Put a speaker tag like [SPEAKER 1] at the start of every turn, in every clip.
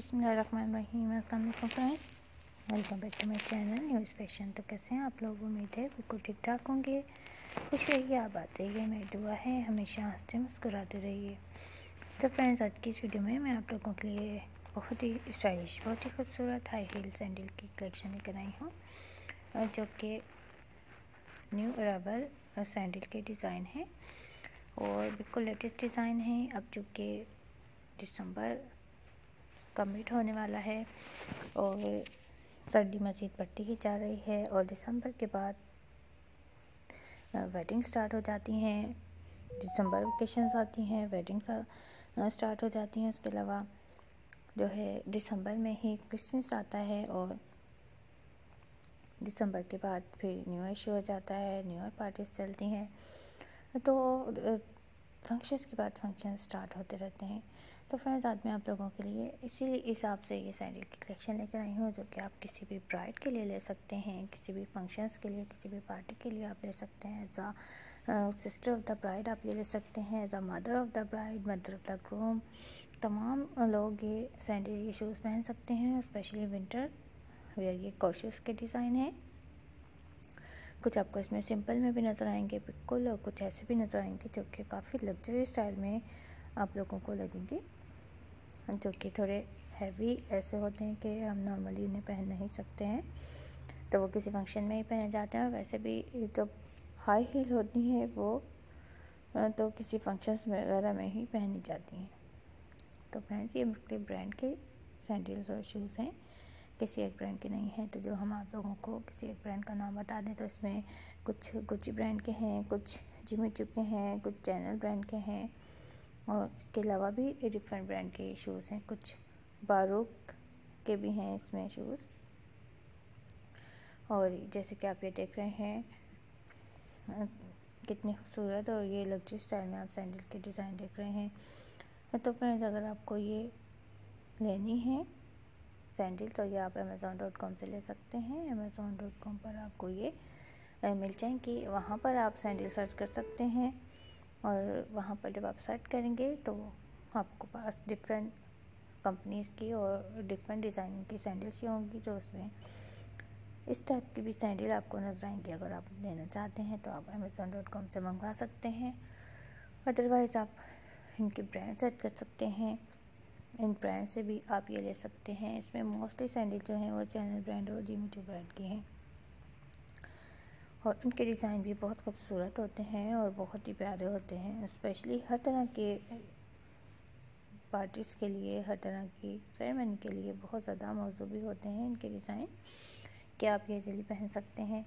[SPEAKER 1] अस्सलाम friends. Welcome back to my channel news fashion तो कैसे हैं आप लोग? उम्मीद है बिल्कुल ठीक ठाक होंगे। खुश रहिए, आप आते रहिए, मेरी दुआ है, हमेशा हँसते मुस्कुराते रहिए। तो फ्रेंड्स, आज की इस वीडियो में मैं आप लोगों के लिए बहुत ही स्टाइलिश, बहुत ही खूबसूरत हाई हील सैंडल की कलेक्शन लेकर आई हूँ जो कि न्यू अराबल सैंडल के डिज़ाइन है। और बिल्कुल लेटेस्ट डिज़ाइन है। अब चूँकि दिसंबर कंप्लीट होने वाला है और सर्दी मज़ीद बढ़ती ही जा रही है और दिसंबर के बाद वेडिंग स्टार्ट हो जाती हैं। दिसंबर वेकेशंस आती हैं वेडिंग स्टार्ट हो जाती हैं। उसके अलावा जो है, दिसंबर में ही क्रिसमस आता है और दिसंबर के बाद फिर न्यू ईयर शुरू हो जाता है न्यू ईयर पार्टीज़ चलती हैं। तो फ़ंक्शंस के बाद फ़ंक्शन स्टार्ट होते रहते हैं। तो फ्रेंड्स आज मैं आप लोगों के लिए इसी हिसाब से ये सैंडल की कलेक्शन लेकर आई हूँ, जो कि आप किसी भी ब्राइड के लिए ले सकते हैं, किसी भी फ़ंक्शंस के लिए, किसी भी पार्टी के लिए आप ले सकते हैं। As a sister of the bride आप ये ले सकते हैं। As a mother of the bride mother of the groom तमाम लोग ये सैंडल ये शूज़ पहन सकते हैं स्पेशली विंटर वेयर ये कोशिश के डिज़ाइन है। कुछ आपको इसमें सिंपल में भी नज़र आएँगे, बिल्कुल, और कुछ ऐसे भी नज़र आएँगे जो कि काफ़ी लग्जरी स्टाइल में आप लोगों को लगेंगे। जो कि थोड़े हैवी ऐसे होते हैं कि हम नॉर्मली उन्हें पहन नहीं सकते हैं। तो वो किसी फ़ंक्शन में ही पहने जाते हैं वैसे भी जो हाई हील होती हैं वो तो किसी फ़ंक्शंस वगैरह में ही पहनी जाती हैं। तो फ्रेंड्स ये मुख्तलिफ़ ब्रांड के सैंडल्स और शूज़ हैं। किसी एक ब्रांड के नहीं हैं तो जो हम आप लोगों को किसी एक ब्रांड का नाम बता दें तो इसमें कुछ गुची ब्रांड के हैं, कुछ जिमी चुप के हैं, कुछ चैनल ब्रांड के हैं, और इसके अलावा भी डिफरेंट ब्रांड के शूज़ हैं। कुछ बारूक के भी हैं इसमें शूज़ और जैसे कि आप ये देख रहे हैं कितनी खूबसूरत और ये लग्जरी स्टाइल में आप सैंडल के डिज़ाइन देख रहे हैं। तो फ्रेंड्स अगर आपको ये लेनी है सैंडल तो ये आप अमेज़ोन डॉट कॉम से ले सकते हैं। अमेज़ोन डॉट कॉम पर आपको ये मिल जाएँगी। वहाँ पर आप सैंडल सर्च कर सकते हैं और वहाँ पर जब आप सर्च करेंगे तो आपको पास डिफरेंट कंपनीज़ की और डिफरेंट डिज़ाइनिंग की सैंडल्स ही होंगी जो उसमें इस टाइप की भी सैंडल आपको नज़र आएँगी। अगर आप लेना चाहते हैं तो आप अमेज़ोन डॉट कॉम से मंगवा सकते हैं। अदरवाइज़ आप इनके ब्रांड सर्च कर सकते हैं। इन ब्रांड से भी आप ये ले सकते हैं। इसमें मोस्टली सैंडल जो हैं, वो चैनल ब्रांड और जिमी टू ब्रांड के हैं। और उनके डिज़ाइन भी बहुत खूबसूरत होते हैं और बहुत ही प्यारे होते हैं। स्पेशली हर तरह के पार्टीज़ के लिए, हर तरह की सेरेमनी के लिए बहुत ज़्यादा मौजू भी होते हैं इनके डिज़ाइन कि आप ये पहन सकते हैं।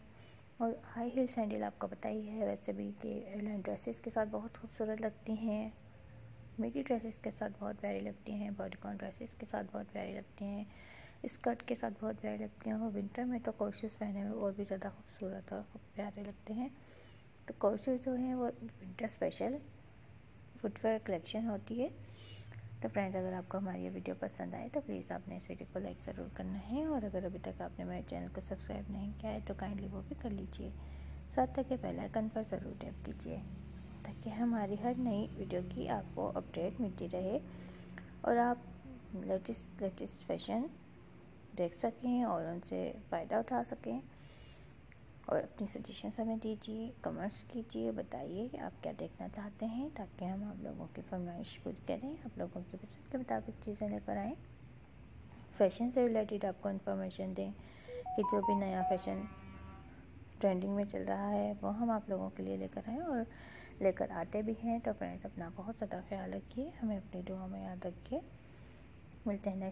[SPEAKER 1] और हाई हील सैंडल आपको पता ही है वैसे भी कि ड्रेसेस के साथ बहुत खूबसूरत लगती हैं। मेरी ड्रेसेस के साथ बहुत प्यारी लगती हैं बॉडीकॉन ड्रेसेस के साथ बहुत प्यारी लगती हैं, स्कर्ट के साथ बहुत प्यारे लगते हैं। और विंटर में तो कोर्सेस पहने में और भी ज़्यादा खूबसूरत और प्यारे लगते हैं। तो कोर्सेस जो हैं वो विंटर स्पेशल फुटवेयर कलेक्शन होती है। तो फ्रेंड्स, अगर आपको हमारी ये वीडियो पसंद आए तो प्लीज़ आपने इस वीडियो को लाइक ज़रूर करना है। और अगर अभी तक आपने मेरे चैनल को सब्सक्राइब नहीं किया है तो काइंडली वो भी कर लीजिए। साथ तक के बेल आइकन पर ज़रूर टैप कीजिए ताकि हमारी हर नई वीडियो की आपको अपडेट मिलती रहे और आप लेटेस्ट लेटेस्ट फ़ैशन देख सकें और उनसे फ़ायदा उठा सकें। और अपनी सजेशन हमें दीजिए कमेंट्स कीजिए, बताइए कि आप क्या देखना चाहते हैं ताकि हम आप लोगों की फरमाइश पूरी करें, आप लोगों की पसंद के मुताबिक चीज़ें लेकर आएँ। फ़ैशन से रिलेटेड आपको इन्फॉर्मेशन दें कि जो भी नया फ़ैशन ट्रेंडिंग में चल रहा है, वो हम आप लोगों के लिए लेकर आए और लेकर आते भी हैं। तो फ्रेंड्स अपना बहुत ज़्यादा ख्याल रखिए, हमें अपनी दुआ में याद रखिए। मिलते हैं नेक्स्ट